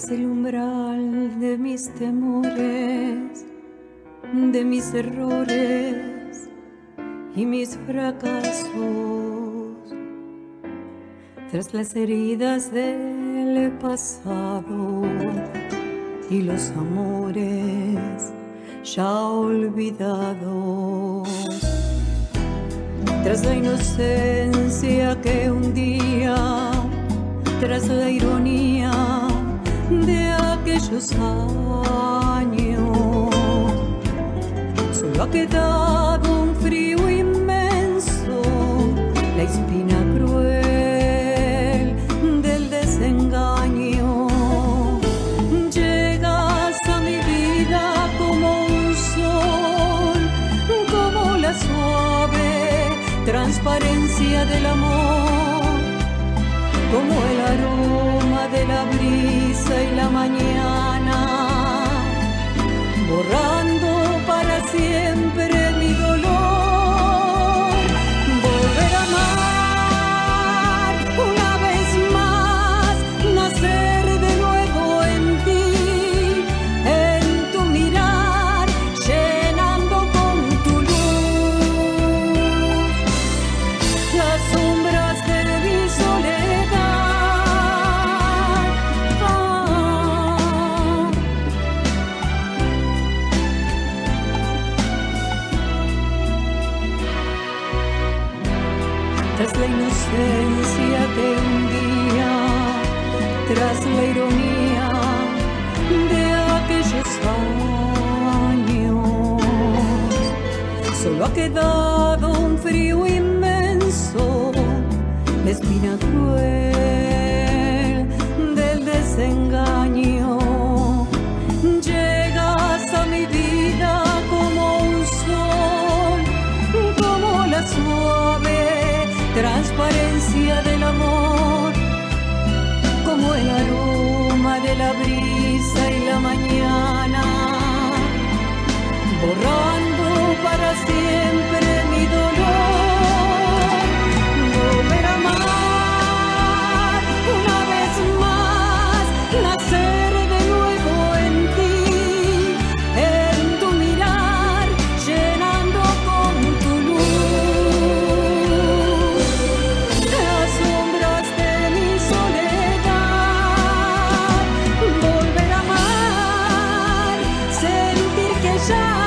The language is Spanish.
tras el umbral de mis temores, de mis errores y mis fracasos, tras las heridas del pasado y los amores ya olvidados, tras la inocencia que un día, tras la ironía aquellos años, solo ha quedado un frío inmenso, la espina cruel del desengaño. Llegas a mi vida como un sol, como la suave transparencia del amor, como el aroma borrando Tras la inocencia que un día, tras la ironía de aquellos años, solo ha quedado un frío inmenso, la espina cruel borrando para siempre mi dolor. Volver a amar una vez más, nacer de nuevo en ti, en tu mirar, llenando con tu luz las sombras de mi soledad. Volver a amar, sentir que ya.